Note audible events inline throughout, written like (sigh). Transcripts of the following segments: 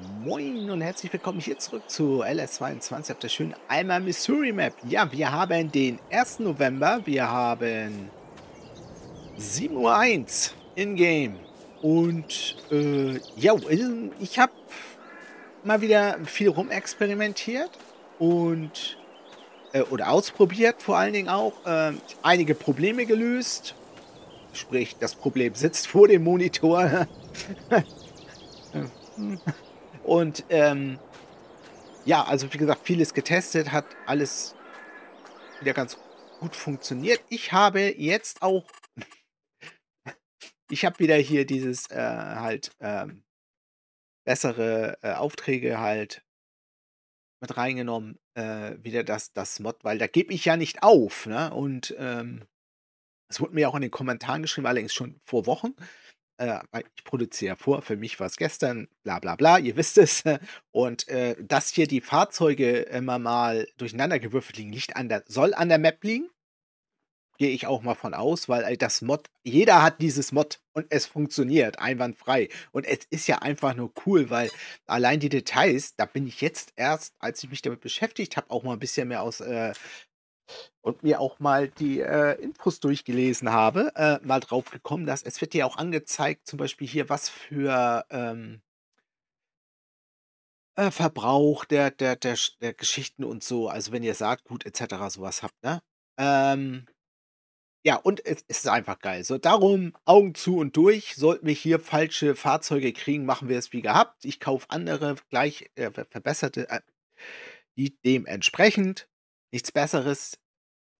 Moin und herzlich willkommen hier zurück zu LS22 auf der schönen Alma Missouri Map. Ja, wir haben den 1. November, wir haben 7.01 Uhr in-game und äh, ja, ich habe mal wieder viel rumexperimentiert und äh, oder ausprobiert vor allen Dingen auch, äh, einige Probleme gelöst, sprich das Problem sitzt vor dem Monitor. (laughs) (laughs) Und ähm, ja, also wie gesagt, vieles getestet, hat alles wieder ganz gut funktioniert. Ich habe jetzt auch, (laughs) ich habe wieder hier dieses äh, halt ähm, bessere äh, Aufträge halt mit reingenommen, äh, wieder das, das Mod, weil da gebe ich ja nicht auf, ne? Und ähm, es wurde mir auch in den Kommentaren geschrieben, allerdings schon vor Wochen, äh, ich produziere vor, für mich war es gestern, bla bla bla, ihr wisst es. (laughs) Und äh, dass hier die Fahrzeuge immer mal durcheinandergewürfelt liegen, nicht an der, soll an der Map liegen. Gehe ich auch mal von aus, weil das Mod, jeder hat dieses Mod und es funktioniert einwandfrei. Und es ist ja einfach nur cool, weil allein die Details, da bin ich jetzt erst, als ich mich damit beschäftigt habe, auch mal ein bisschen mehr aus äh, und mir auch mal die äh, Infos durchgelesen habe, äh, mal drauf gekommen, dass es wird dir auch angezeigt, zum Beispiel hier, was für ähm, äh, Verbrauch der, der, der, der Geschichten und so, also wenn ihr Saatgut etc. sowas habt, ne? Ähm, ja, und es, es ist einfach geil. So, darum Augen zu und durch. Sollten wir hier falsche Fahrzeuge kriegen, machen wir es wie gehabt. Ich kaufe andere, gleich äh, verbesserte, äh, die dementsprechend nichts Besseres,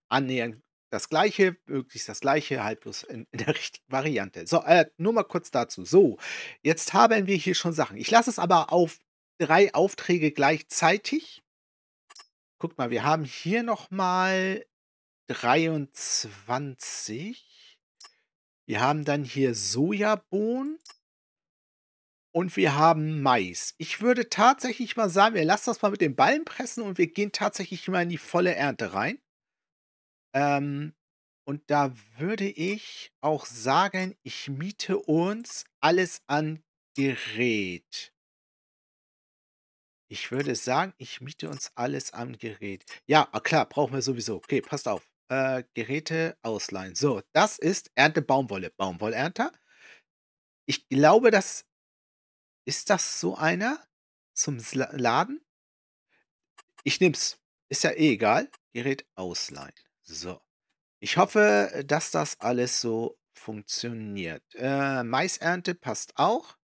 annähernd das Gleiche, möglichst das Gleiche, halt bloß in, in der (laughs) richtigen Variante. So, äh, nur mal kurz dazu. So, jetzt haben wir hier schon Sachen. Ich lasse es aber auf drei Aufträge gleichzeitig. Guck mal, wir haben hier noch mal 23. Wir haben dann hier Sojabohnen. Und wir haben Mais. Ich würde tatsächlich mal sagen, wir lassen das mal mit den Ballen pressen und wir gehen tatsächlich mal in die volle Ernte rein. Ähm, und da würde ich auch sagen, ich miete uns alles an Gerät. Ich würde sagen, ich miete uns alles am Gerät. Ja, ah, klar, brauchen wir sowieso. Okay, passt auf. Äh, Geräte ausleihen. So, das ist Ernte Baumwolle. Baumwollernter. Ich glaube, das ist das so einer zum Laden? Ich nehm's. Ist ja eh egal. Gerät ausleihen. So. Ich hoffe, dass das alles so funktioniert. Äh, Maisernte passt auch.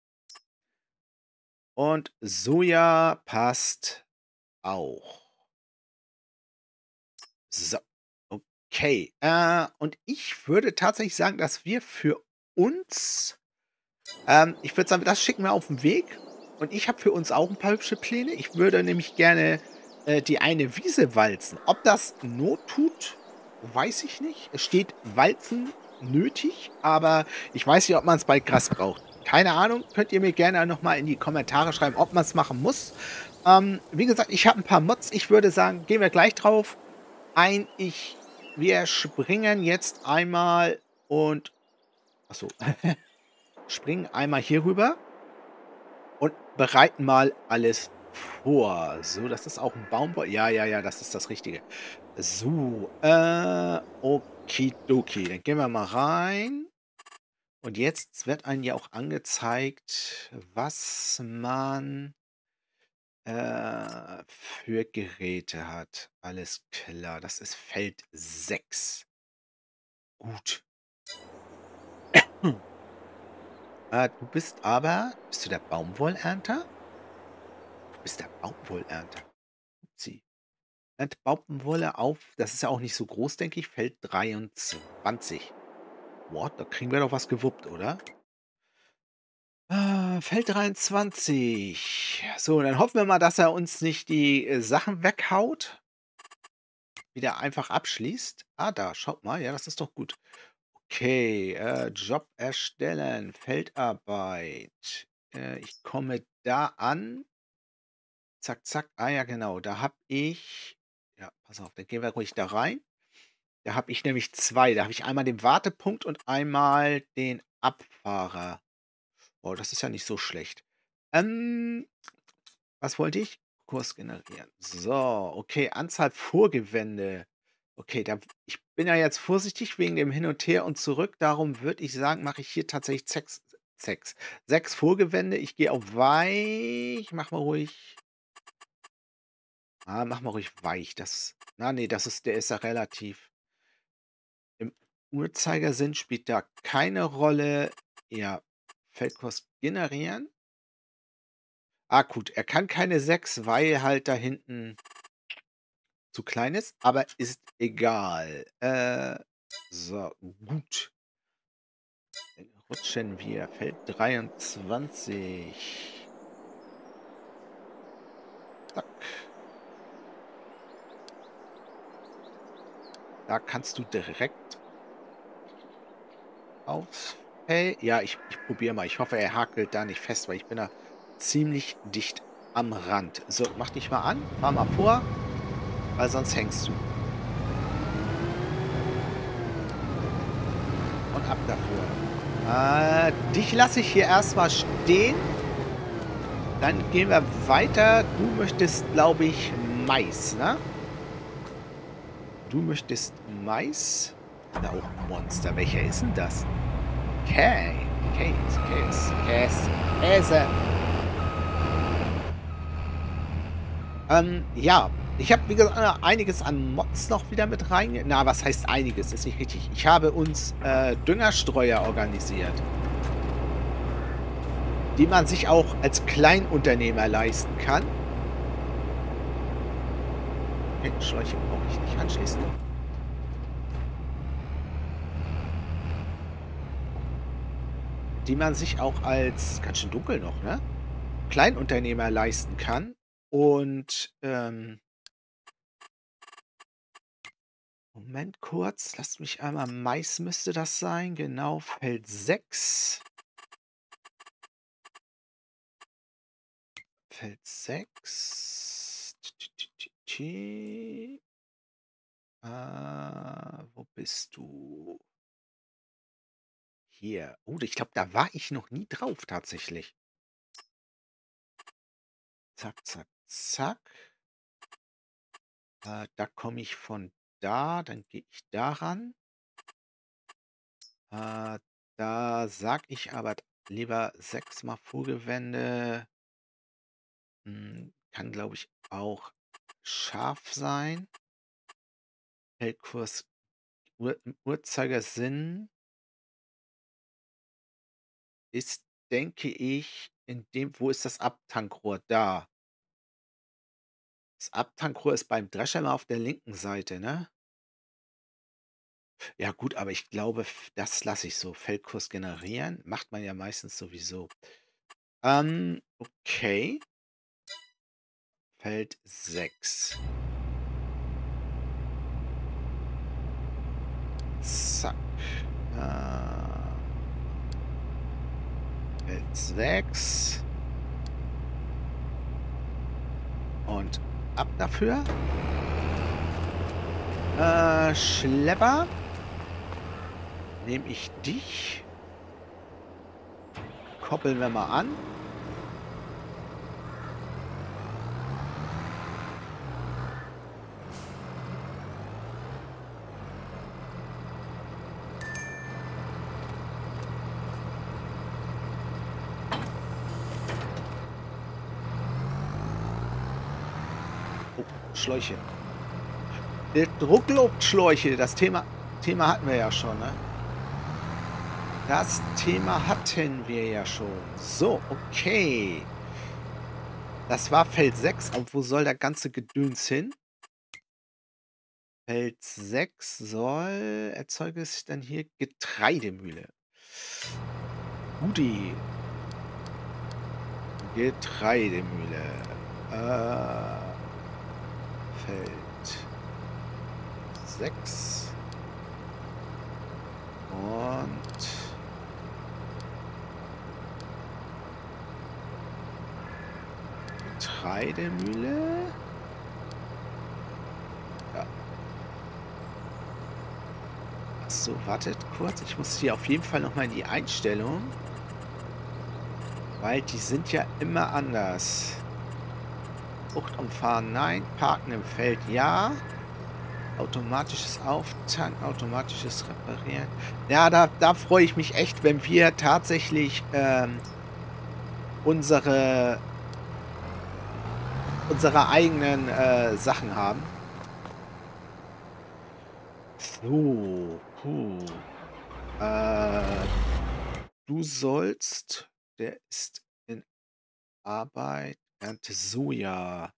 Und Soja passt auch. So. Okay. Äh, und ich würde tatsächlich sagen, dass wir für uns ähm, ich würde sagen, das schicken wir auf den Weg. Und ich habe für uns auch ein paar hübsche Pläne. Ich würde nämlich gerne äh, die eine Wiese walzen. Ob das Not tut, weiß ich nicht. Es steht Walzen nötig, aber ich weiß nicht, ob man es bei Gras braucht. Keine Ahnung. Könnt ihr mir gerne nochmal in die Kommentare schreiben, ob man es machen muss. Ähm, wie gesagt, ich habe ein paar Mods. Ich würde sagen, gehen wir gleich drauf ein. Ich, wir springen jetzt einmal und... Achso. (laughs) springen einmal hier rüber und bereiten mal alles vor. So, das ist auch ein Baumwoll. Ja, ja, ja, das ist das Richtige. So, äh, okidoki. Dann gehen wir mal rein. Und jetzt wird einem ja auch angezeigt, was man äh, für Geräte hat. Alles klar, das ist Feld 6. Gut. Äh, du bist aber bist du der Baumwollernter? Du bist der Baumwollernter. Sie erntet Baumwolle auf das ist ja auch nicht so groß, denke ich, Feld 23. What? Da kriegen wir doch was gewuppt, oder? Ah, Feld 23. So, dann hoffen wir mal, dass er uns nicht die äh, Sachen weghaut. Wieder einfach abschließt. Ah, da, schaut mal. Ja, das ist doch gut. Okay, äh, Job erstellen, Feldarbeit. Äh, ich komme da an. Zack, zack. Ah ja, genau. Da habe ich. Ja, pass auf, dann gehen wir ruhig da rein. Da habe ich nämlich zwei. Da habe ich einmal den Wartepunkt und einmal den Abfahrer. Oh, das ist ja nicht so schlecht. Ähm, Was wollte ich? Kurs generieren. So, okay, Anzahl Vorgewände. Okay, da ich bin ja jetzt vorsichtig wegen dem Hin und Her und zurück. Darum würde ich sagen, mache ich hier tatsächlich sechs, sechs, sechs Vorgewände. Ich gehe auf weich. Mach mal ruhig. Ah, mach mal ruhig weich. Das. Na, nee, das ist, der ist ja relativ. Im Uhrzeigersinn spielt da keine Rolle. Ja, Feldkurs generieren. Ah, gut, er kann keine 6, weil halt da hinten zu klein ist, aber ist egal. Äh, so, gut. Rutschen wir. Feld 23. Zack. Da kannst du direkt aufs Feld. Ja, ich, ich probiere mal. Ich hoffe, er hakelt da nicht fest, weil ich bin da ziemlich dicht am Rand. So, mach dich mal an. Fahr mal vor weil sonst hängst du. Und ab dafür. Äh, dich lasse ich hier erstmal stehen. Dann gehen wir weiter. Du möchtest, glaube ich, Mais, ne? Du möchtest Mais? Da auch ein Monster. Welcher ist denn das? Käse. Käse. Käse. Käse. Käse. Ähm, ja, ich habe, wie gesagt, einiges an Mods noch wieder mit rein. Na, was heißt einiges? Ist nicht richtig. Ich habe uns äh, Düngerstreuer organisiert. Die man sich auch als Kleinunternehmer leisten kann. Okay, Schläuche brauche ich nicht anschließen. Die man sich auch als, ganz schön dunkel noch, ne? Kleinunternehmer leisten kann. Und, ähm, Moment kurz, lasst mich einmal Mais müsste das sein. Genau, Feld 6. Feld 6. Äh, wo bist du? Hier. Oh, ich glaube, da war ich noch nie drauf tatsächlich. Zack, zack, zack. Äh, da komme ich von da, dann gehe ich daran. Äh, da sag ich aber lieber sechsmal Vogelwände. Hm, kann, glaube ich, auch scharf sein. Feldkurs Ur Uhrzeigersinn ist, denke ich, in dem, wo ist das Abtankrohr? Da. Das Abtankrohr ist beim Drescher immer auf der linken Seite, ne? Ja gut, aber ich glaube, das lasse ich so. Feldkurs generieren macht man ja meistens sowieso. Ähm, okay. Feld 6. Zack. Äh, Feld 6. Und ab dafür. Äh, Schlepper nehme ich dich. Koppeln wir mal an. Oh, Schläuche. Druckluftschläuche, das Thema, Thema hatten wir ja schon, ne? Das Thema hatten wir ja schon. So, okay. Das war Feld 6. Und wo soll der ganze Gedöns hin? Feld 6 soll... Erzeuge ich dann hier Getreidemühle. Gudi. Getreidemühle. Äh, Feld 6. Und... Getreidemühle. Ja. So, wartet kurz. Ich muss hier auf jeden Fall nochmal in die Einstellung. Weil die sind ja immer anders. Bucht umfahren, nein. Parken im Feld, ja. Automatisches Auftanken, automatisches Reparieren. Ja, da, da freue ich mich echt, wenn wir tatsächlich ähm, unsere unsere eigenen äh, Sachen haben. So, puh. Äh, du sollst, der ist in Arbeit, ernte Soja.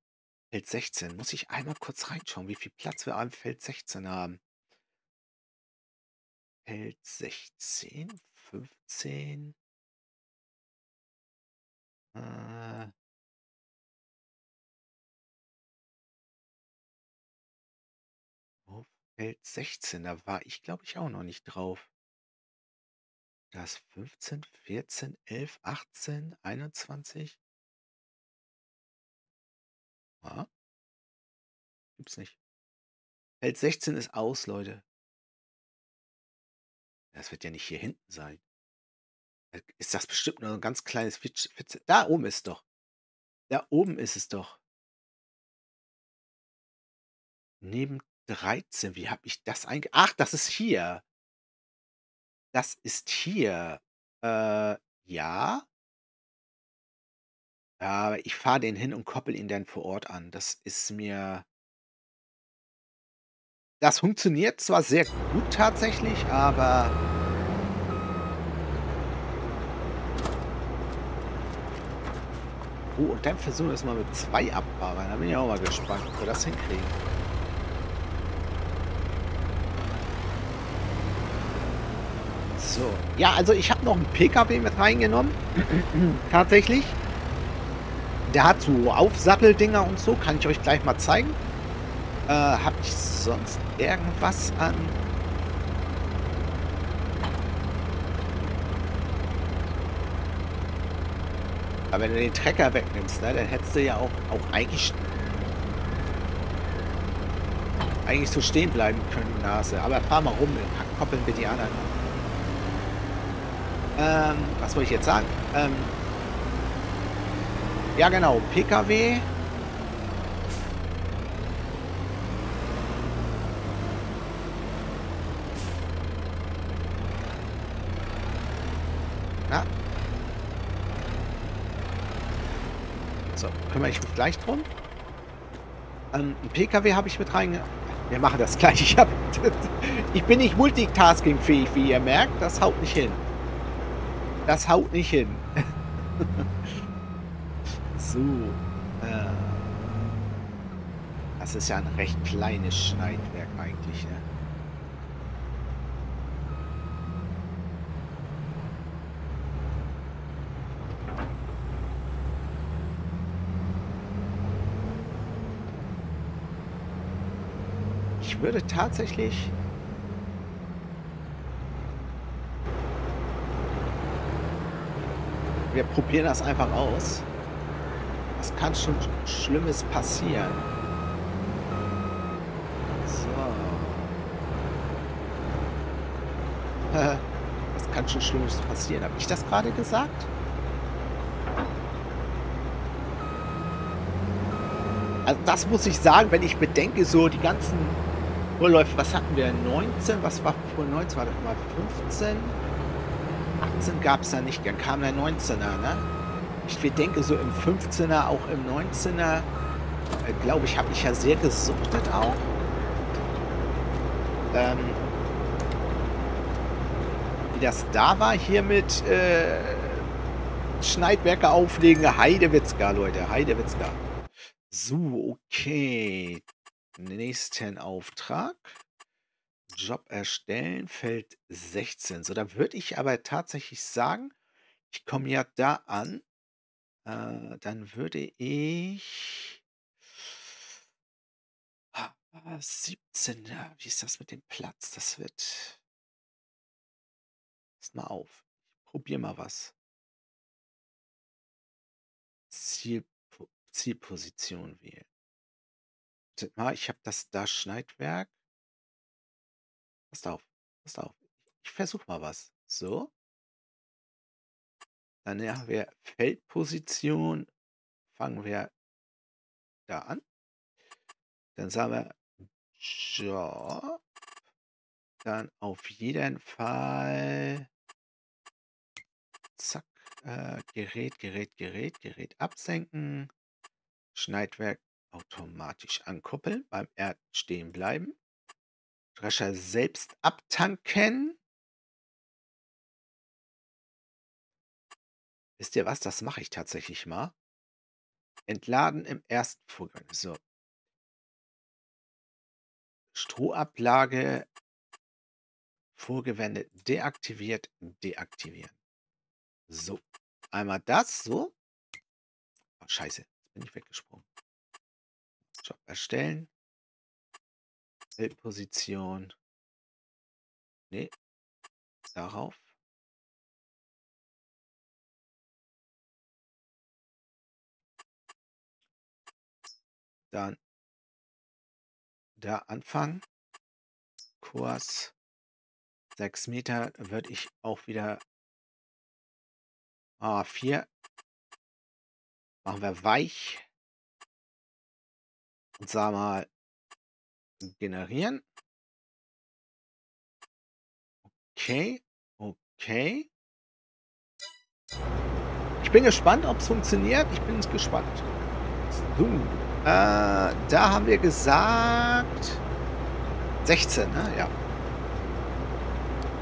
Feld 16. Muss ich einmal kurz reinschauen, wie viel Platz wir am Feld 16 haben. Feld 16, 15. Äh, Feld 16, da war ich, glaube ich, auch noch nicht drauf. Das 15, 14, 11, 18, 21. Ah. Gibt's nicht. Feld 16 ist aus, Leute. Das wird ja nicht hier hinten sein. Ist das bestimmt nur ein ganz kleines Fitz Fitz da oben ist doch. Da oben ist es doch. Neben 13, wie habe ich das einge ach, das ist hier. Das ist hier. Äh, ja. Ja, aber ich fahre den hin und koppel ihn dann vor Ort an. Das ist mir das funktioniert zwar sehr gut tatsächlich, aber Oh, und dann versuchen wir es mal mit zwei Abfahrern. Da bin ich auch mal gespannt, ob wir das hinkriegen. So. Ja, also ich habe noch einen PKW mit reingenommen. (clears throat) Tatsächlich. Der hat so Aufsatteldinger und so. Kann ich euch gleich mal zeigen. Äh, habe ich sonst irgendwas an... Aber wenn du den Trecker wegnimmst, ne, dann hättest du ja auch, auch eigentlich eigentlich so stehen bleiben können, Nase. Aber fahr mal rum, koppeln wir die anderen Ähm, was wollte ich jetzt sagen? Ähm, ja genau, PKW. Na? So, kümmere ich mich gleich drum. Ähm, ein PKW habe ich mit rein. Wir machen das gleich. Ich, hab, (laughs) ich bin nicht multitaskingfähig, wie ihr merkt. Das haut nicht hin. Das haut nicht hin. (laughs) so. Äh, das ist ja ein recht kleines Schneidwerk eigentlich, ne? Ich würde tatsächlich wir probieren das einfach aus. Was kann schon Schlimmes passieren? So. (laughs) Was kann schon Schlimmes passieren? Habe ich das gerade gesagt? Also das muss ich sagen, wenn ich bedenke, so die ganzen Vorläufe, was hatten wir? 19, was war vor 19? War das mal 15? 18 gab es da nicht, dann kam der 19er, ne? Ich denke, so im 15er, auch im 19er, äh, glaube ich, habe ich ja sehr gesuchtet auch. Ähm, wie das da war, hier mit äh, Schneidwerke auflegen, Heidewitzka, Leute, Heidewitzka. So, okay. Nächsten Auftrag. Job erstellen, Feld 16. So, da würde ich aber tatsächlich sagen, ich komme ja da an. Äh, dann würde ich... Ah, 17. Ja, wie ist das mit dem Platz? Das wird... Pass mal auf. Ich probiere mal was. Ziel, Zielposition wählen. Ich habe das da Schneidwerk. Passt auf, passt auf. Ich versuche mal was. So. Dann haben wir Feldposition. Fangen wir da an. Dann sagen wir Job. Dann auf jeden Fall zack, äh, Gerät, Gerät, Gerät, Gerät absenken. Schneidwerk automatisch ankuppeln, beim Erd stehen bleiben. Drescher selbst abtanken. Wisst ihr was? Das mache ich tatsächlich mal. Entladen im ersten Vorgang. So. Strohablage Vorgewende deaktiviert, deaktivieren. So. Einmal das, so. Oh, scheiße, jetzt bin ich weggesprungen. Job erstellen. Bildposition. Nee. Darauf. Dann da anfangen. Kurs 6 Meter würde ich auch wieder ah, 4 machen wir weich und sagen mal generieren. Okay, okay. Ich bin gespannt, ob es funktioniert. Ich bin gespannt. So, äh, da haben wir gesagt 16, ne? Ja.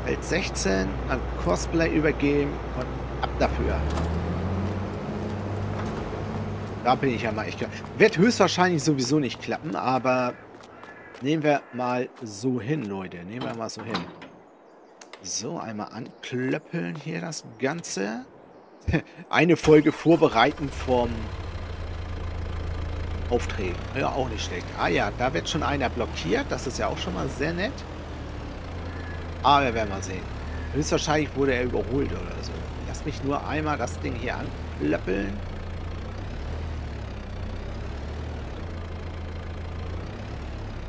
Welt 16 an Cosplay übergeben und ab dafür. Da bin ich ja mal echt... Wird höchstwahrscheinlich sowieso nicht klappen, aber nehmen wir mal so hin, Leute. Nehmen wir mal so hin. So, einmal anklöppeln hier das Ganze. (laughs) Eine Folge vorbereiten vom Auftreten. Ja, auch nicht schlecht. Ah ja, da wird schon einer blockiert. Das ist ja auch schon mal sehr nett. Aber wir werden mal sehen. Höchstwahrscheinlich wurde er überholt oder so. Lass mich nur einmal das Ding hier anklöppeln.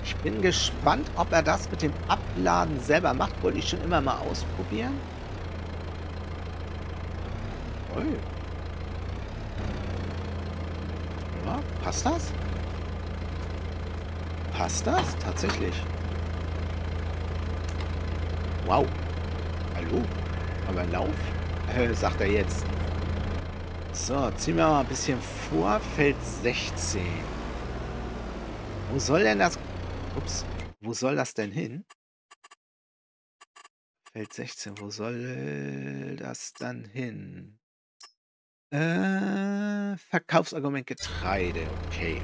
Ich bin gespannt, ob er das mit dem Abladen selber macht. Wollte ich schon immer mal ausprobieren. Ui. Ja, passt das? Passt das? Tatsächlich. Wow. Hallo? Aber Lauf? Äh, sagt er jetzt. So, ziehen wir mal ein bisschen vor. Feld 16. Wo soll denn das... Ups. Wo soll das denn hin? Feld 16. Wo soll das dann hin? Äh, Verkaufsargument Getreide. Okay.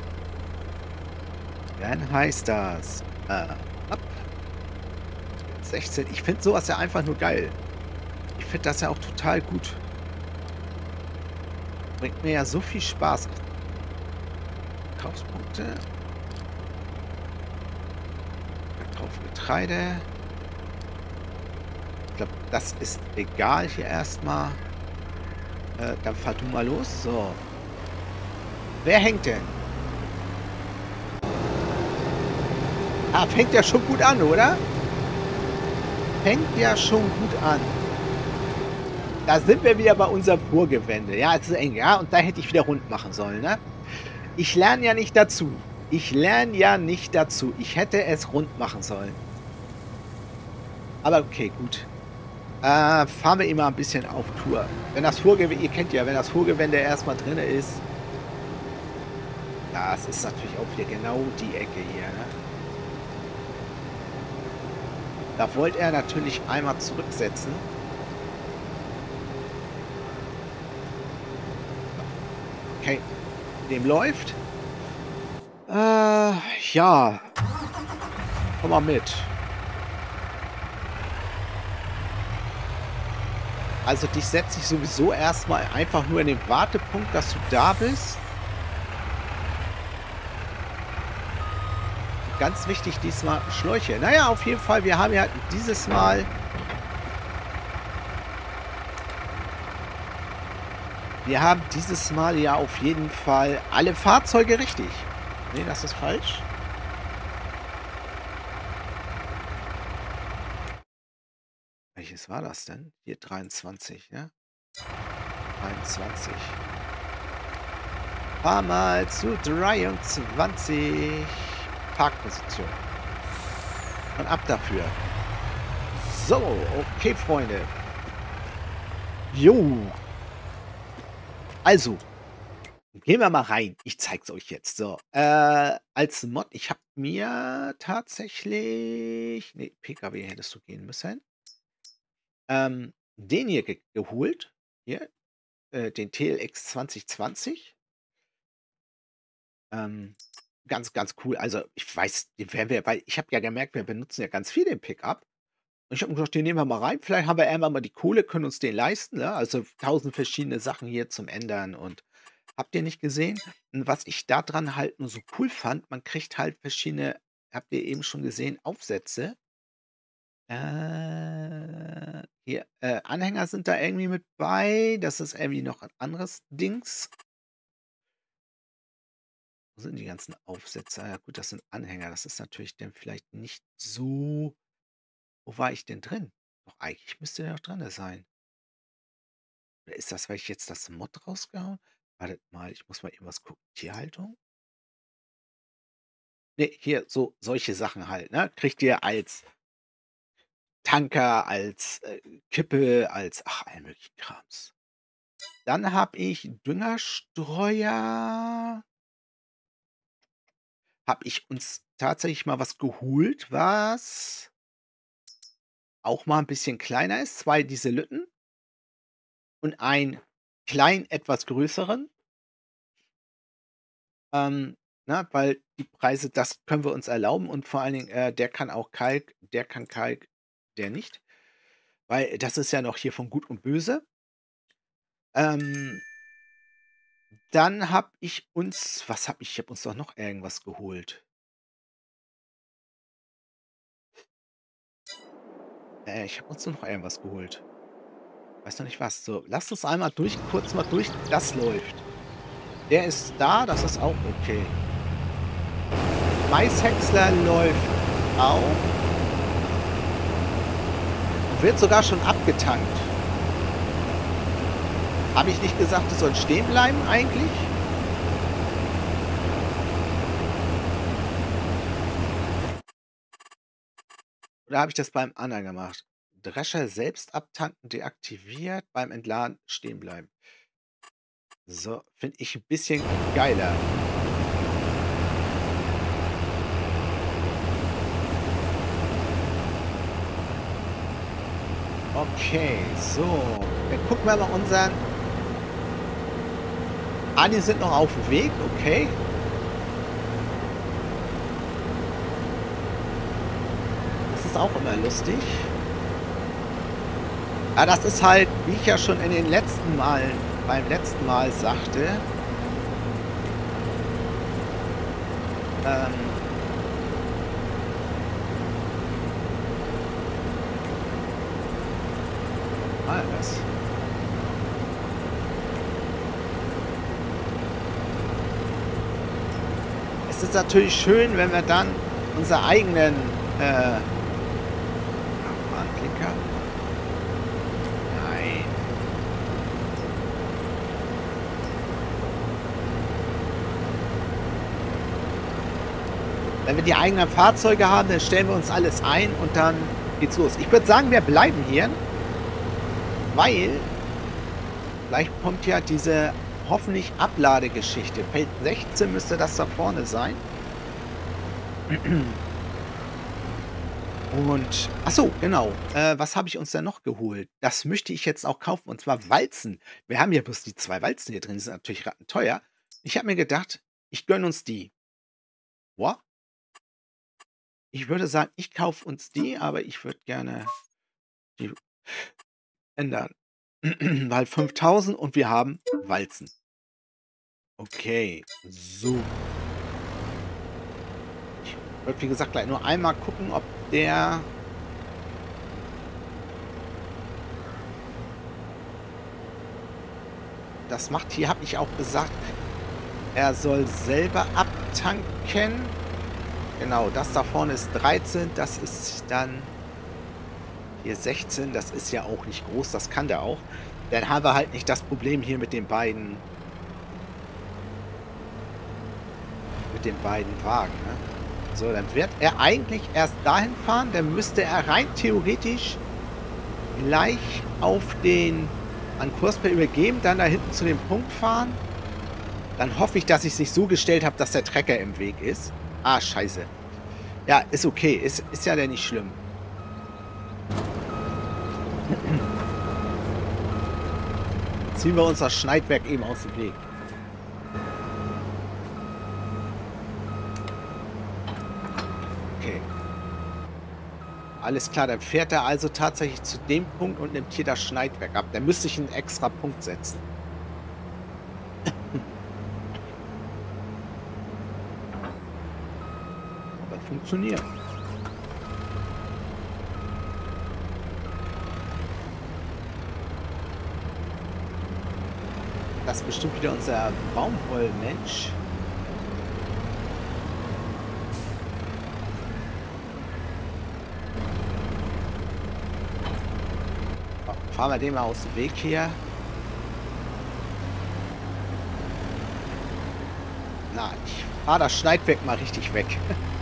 Dann heißt das... Äh, ab. 16. Ich finde sowas ja einfach nur geil. Ich finde das ja auch total gut. Bringt mir ja so viel Spaß. Kaufspunkte. Getreide. Ich glaube, das ist egal hier erstmal. Äh, dann fahr du mal los. So. Wer hängt denn? Ah, fängt ja schon gut an, oder? fängt ja schon gut an. Da sind wir wieder bei unserem Vorgewende. Ja, es ist eng, ja. Und da hätte ich wieder rund machen sollen, ne? Ich lerne ja nicht dazu. Ich lerne ja nicht dazu. Ich hätte es rund machen sollen. Aber okay, gut. Äh, fahren wir immer ein bisschen auf Tour. Wenn das Vorgewende, ihr kennt ja, wenn das Vorgewende erstmal drin ist. Das ist natürlich auch wieder genau die Ecke hier, ne? Da wollte er natürlich einmal zurücksetzen. Okay. Dem läuft. Äh, ja. Komm mal mit. Also dich setze ich sowieso erstmal einfach nur in den Wartepunkt, dass du da bist. Ganz wichtig diesmal Schläuche. Naja, auf jeden Fall, wir haben ja dieses Mal... Wir haben dieses Mal ja auf jeden Fall alle Fahrzeuge richtig. Nee, das ist falsch. Welches war das denn? Hier 23, ne? 23. Fahr mal zu 23 Parkposition. Und ab dafür. So, okay, Freunde. Jo. Also, gehen wir mal rein. Ich zeig's euch jetzt. So, äh, als Mod, ich habe mir tatsächlich... Ne, PKW hättest du gehen müssen. Ähm, den hier ge geholt. Hier. Äh, den TLX 2020. Ähm, ganz, ganz cool. Also, ich weiß, wer, wer, weil ich habe ja gemerkt, wir benutzen ja ganz viel den Pickup. Und ich habe gedacht, den nehmen wir mal rein. Vielleicht haben wir irgendwann mal die Kohle, können uns den leisten. Ne? Also tausend verschiedene Sachen hier zum Ändern. Und habt ihr nicht gesehen? Und was ich daran halt nur so cool fand, man kriegt halt verschiedene, habt ihr eben schon gesehen, Aufsätze. Äh, hier, äh, Anhänger sind da irgendwie mit bei. Das ist irgendwie noch ein anderes Dings. Wo sind die ganzen Aufsätze? Ja gut, das sind Anhänger. Das ist natürlich dann vielleicht nicht so wo war ich denn drin? Doch eigentlich müsste der doch drin sein. Oder ist das, weil ich jetzt das Mod rausgehauen? Wartet mal, ich muss mal irgendwas gucken. Tierhaltung? Ne, hier, so solche Sachen halt, ne? Kriegt ihr als Tanker, als äh, Kippe, als ach, all möglichen Krams. Dann habe ich Düngerstreuer. Habe ich uns tatsächlich mal was geholt, was auch mal ein bisschen kleiner ist. Zwei diese Lütten. Und ein klein etwas größeren. Ähm, na, weil die Preise, das können wir uns erlauben. Und vor allen Dingen, äh, der kann auch Kalk, der kann Kalk, der nicht. Weil das ist ja noch hier von Gut und Böse. Ähm, dann habe ich uns, was habe ich, ich habe uns doch noch irgendwas geholt. Äh, ich habe uns noch irgendwas geholt. Weiß noch nicht was. So, lasst uns einmal durch, kurz mal durch. Das läuft. Der ist da, das ist auch okay. Maishäcksler läuft auch. Wird sogar schon abgetankt. Habe ich nicht gesagt, du sollst stehen bleiben eigentlich? Oder habe ich das beim anderen gemacht? Drescher selbst abtanken, deaktiviert, beim Entladen stehen bleiben. So, finde ich ein bisschen geiler. Okay, so. Dann gucken wir mal unseren... Ah, die sind noch auf dem Weg, okay. ist auch immer lustig. Aber das ist halt, wie ich ja schon in den letzten Malen, beim letzten Mal sagte, ähm, das. Es ist natürlich schön, wenn wir dann unsere eigenen äh, Blinker? Nein. Wenn wir die eigenen Fahrzeuge haben, dann stellen wir uns alles ein und dann geht's los. Ich würde sagen, wir bleiben hier, weil gleich kommt ja diese hoffentlich Abladegeschichte. Feld 16 müsste das da vorne sein. Und, ach so, genau. Äh, was habe ich uns denn noch geholt? Das möchte ich jetzt auch kaufen, und zwar Walzen. Wir haben ja bloß die zwei Walzen hier drin, die sind natürlich teuer. Ich habe mir gedacht, ich gönne uns die. What? Ich würde sagen, ich kaufe uns die, aber ich würde gerne die ändern. (clears throat) Weil 5000 und wir haben Walzen. Okay, so. Ich würde, wie gesagt, gleich nur einmal gucken, ob der... Das macht hier, habe ich auch gesagt, er soll selber abtanken. Genau, das da vorne ist 13, das ist dann hier 16, das ist ja auch nicht groß, das kann der auch. Dann haben wir halt nicht das Problem hier mit den beiden mit den beiden Wagen. Ne? So, dann wird er eigentlich erst dahin fahren. Dann müsste er rein theoretisch gleich auf den an Kursper übergeben, dann da hinten zu dem Punkt fahren. Dann hoffe ich, dass ich es sich so gestellt habe, dass der Trecker im Weg ist. Ah, scheiße. Ja, ist okay. Ist, ist ja nicht schlimm. Ziehen wir unser Schneidwerk eben aus dem Weg. Okay. Alles klar, dann fährt er also tatsächlich zu dem Punkt und nimmt hier das Schneidwerk ab. Da müsste ich einen extra Punkt setzen. Aber funktioniert. Das ist bestimmt wieder unser Baumwollmensch. Fahren wir den mal aus dem Weg hier. Na, ich fahre das Schneidwerk mal richtig weg. (laughs)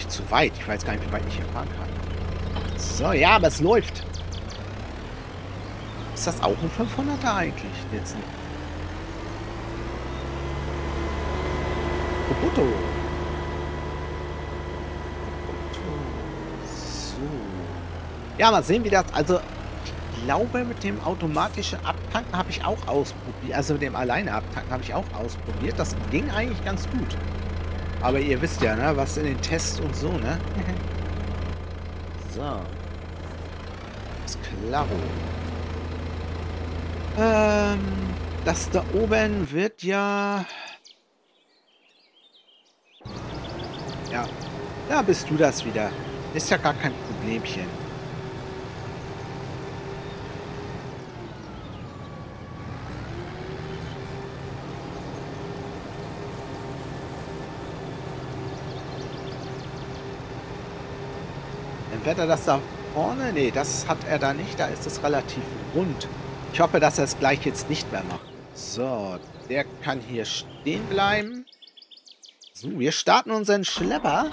nicht zu weit. Ich weiß gar nicht, wie weit ich hier fahren kann. So, ja, aber es läuft. Ist das auch ein 500er eigentlich? Jetzt nicht. Roboto. So. Ja, mal sehen, wie das... Also, ich glaube, mit dem automatischen Abtanken habe ich auch ausprobiert. Also mit dem alleine Abtanken habe ich auch ausprobiert. Das ging eigentlich ganz gut. Aber ihr wisst ja, ne, was in den Tests und so, ne? so. Das klaro. Ähm, das da oben wird ja... Ja. Da bist du das wieder. Ist ja gar kein Problemchen. Fährt er das da vorne? Nee, das hat er da nicht. Da ist es relativ rund. Ich hoffe, dass er es gleich jetzt nicht mehr macht. So, der kann hier stehen bleiben. So, wir starten unseren Schlepper.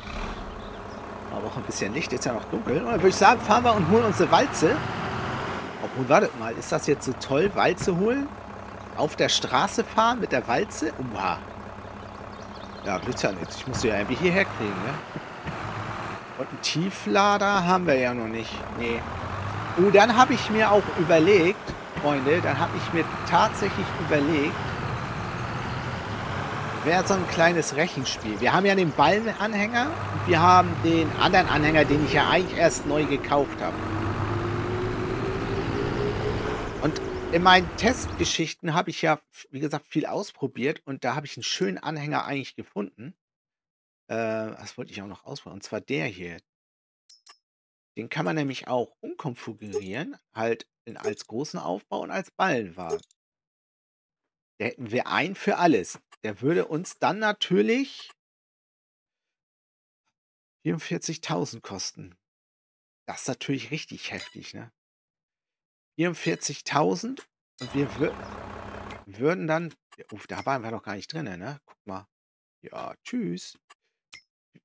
Aber auch ein bisschen Licht, ist ja noch dunkel. Und dann würde ich sagen, fahren wir und holen unsere Walze. Obwohl, wartet mal, ist das jetzt so toll, Walze holen? Auf der Straße fahren mit der Walze? Uah. Ja, nützt ja nichts. Ich muss sie ja irgendwie hierher kriegen, ne? Und einen Tieflader haben wir ja noch nicht. Nee. Und dann habe ich mir auch überlegt, Freunde, dann habe ich mir tatsächlich überlegt, wäre so ein kleines Rechenspiel. Wir haben ja den Ballenanhänger und wir haben den anderen Anhänger, den ich ja eigentlich erst neu gekauft habe. Und in meinen Testgeschichten habe ich ja, wie gesagt, viel ausprobiert und da habe ich einen schönen Anhänger eigentlich gefunden. Äh, das wollte ich auch noch ausprobieren. Und zwar der hier. Den kann man nämlich auch umkonfigurieren, halt in, als großen Aufbau und als Ballenwagen. Da hätten wir einen für alles. Der würde uns dann natürlich 44.000 kosten. Das ist natürlich richtig heftig, ne? 44.000 und wir wür würden dann... Uff, da waren wir noch gar nicht drin, ne? Guck mal. Ja, tschüss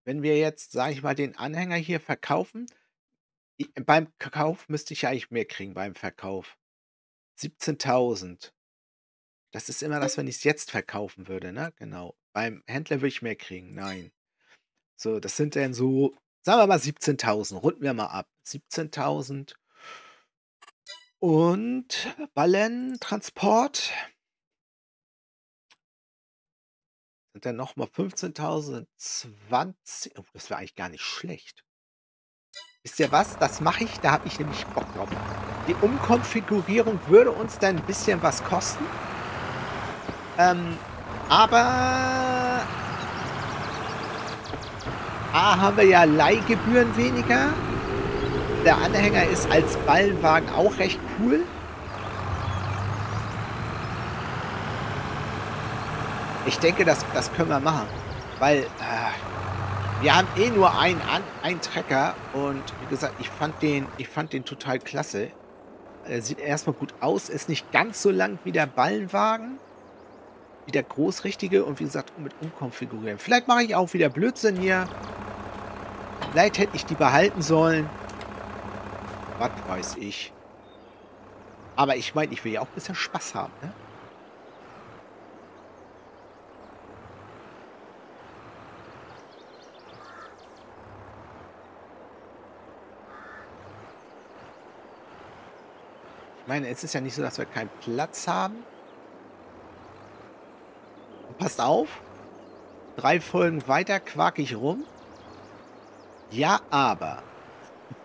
wenn wir jetzt, sage ich mal, den Anhänger hier verkaufen, beim Kauf müsste ich ja eigentlich mehr kriegen beim Verkauf. 17.000. Das ist immer das, wenn ich es jetzt verkaufen würde, ne? Genau. Beim Händler würde ich mehr kriegen. Nein. So, das sind dann so, sagen wir mal 17.000. Runden wir mal ab. 17.000. Und Ballentransport. Dann nochmal 15.000, 20. Oh, das wäre eigentlich gar nicht schlecht. Wisst ihr was? Das mache ich, da habe ich nämlich Bock drauf. Die Umkonfigurierung würde uns dann ein bisschen was kosten. Ähm, aber... A, haben wir ja Leihgebühren weniger. Der Anhänger ist als Ballenwagen auch recht cool. Ich denke, das, das können wir machen. Weil, äh, Wir haben eh nur einen, einen Trecker und wie gesagt, ich fand den, ich fand den total klasse. Er sieht erstmal gut aus, ist nicht ganz so lang wie der Ballenwagen. Wie der großrichtige und wie gesagt, mit umkonfigurieren. Vielleicht mache ich auch wieder Blödsinn hier. Vielleicht hätte ich die behalten sollen. Was weiß ich. Aber ich meine, ich will ja auch ein bisschen Spaß haben, ne? Meine, es ist ja nicht so, dass wir keinen Platz haben. Passt auf. Drei Folgen weiter quak ich rum. Ja, aber. (laughs)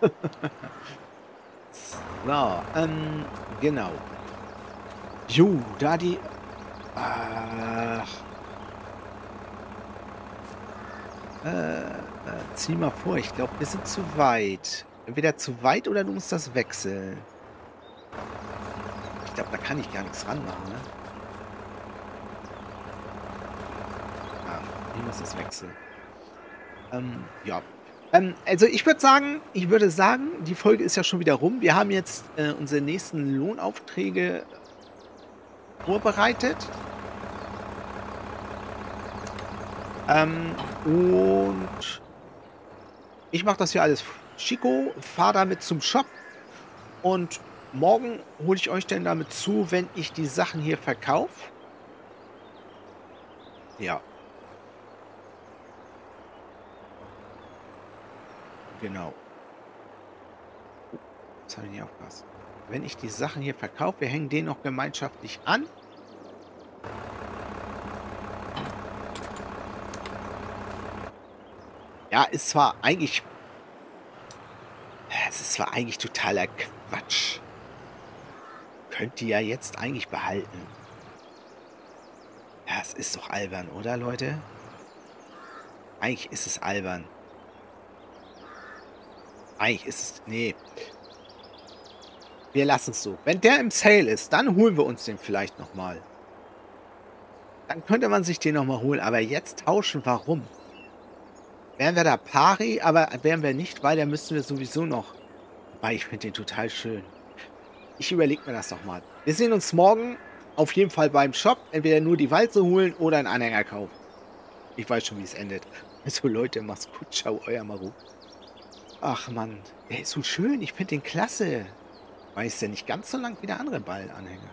so, ähm, genau. Jo, da die... Ach. Äh, äh, zieh mal vor. Ich glaube, wir sind zu weit. Entweder zu weit oder du musst das wechseln. Glaube, da kann ich gar nichts ranmachen, ne? Ah, ich muss das wechseln. Ähm, ja, ähm, also ich würde sagen, ich würde sagen, die Folge ist ja schon wieder rum. Wir haben jetzt äh, unsere nächsten Lohnaufträge vorbereitet. Ähm, und ich mache das hier alles Chico, fahre damit zum Shop und morgen hole ich euch dann damit zu, wenn ich die Sachen hier verkaufe. Ja. Genau. Jetzt habe ich nicht aufgepasst. Wenn ich die Sachen hier verkaufe, wir hängen den noch gemeinschaftlich an. Ja, ist zwar eigentlich... Es ist zwar eigentlich totaler Quatsch. Könnt ihr ja jetzt eigentlich behalten. Ja, es ist doch albern, oder Leute? Eigentlich ist es albern. Eigentlich ist es... Nee. Wir lassen es so. Wenn der im Sale ist, dann holen wir uns den vielleicht nochmal. Dann könnte man sich den nochmal holen. Aber jetzt tauschen, warum? Wären wir da pari, aber wären wir nicht, weil der müssten wir sowieso noch... Weil ich finde den total schön. Ich überlege mir das nochmal. Wir sehen uns morgen auf jeden Fall beim Shop. Entweder nur die Walze holen oder einen Anhänger kaufen. Ich weiß schon, wie es endet. (laughs) Also Leute, macht's gut. Ciao, euer Maru. Ach Mann, der ist so schön. Ich finde den klasse. Weil es ja nicht ganz so lang wie der andere Ballanhänger.